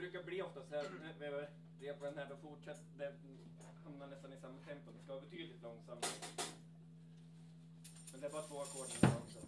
brukar bli ofta så här när vi på den här, då fortsätter det hamnar nästan i samma tempo. Det ska vara betydligt långsammare. Men det är bara två ackord nu också.